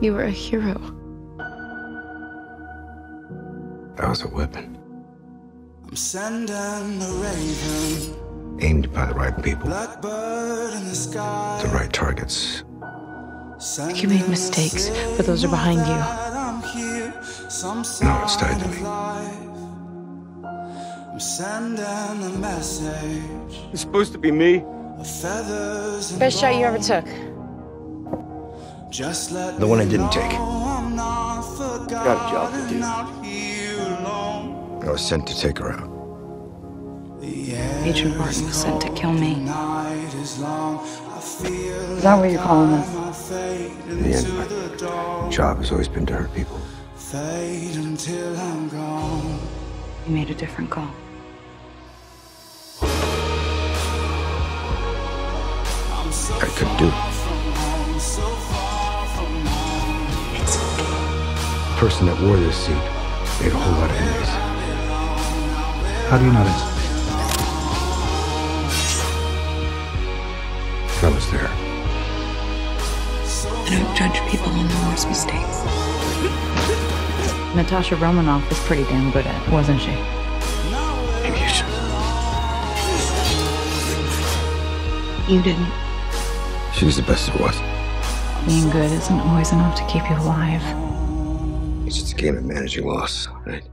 You were a hero. I was a weapon. I'm sending a raven, Aimed by the right people, blackbird in the sky. the right targets. You made mistakes, but those are behind you. I'm here, some Now it's tied to me. I'm sending a message. It's supposed to be me. of Feathers and Best shot you ever took. Just let The one I didn't take. I'm not forgotten Got a job to do. out here alone. I was sent to take her out. The air Agent Barton was sent to kill me. is long. I feel Is that what you're calling this? my fade In the end, my job has always been to hurt people. Fade until I'm gone. You made a different call. I couldn't do it. Person that wore this suit made a whole lot of enemies. How do you know this? I was there. I don't judge people on their worst mistakes. Natasha Romanoff was pretty damn good at it, wasn't she? Maybe you should. You didn't. She was the best it was. Being good isn't always enough to keep you alive. It's just a game of managing loss, right?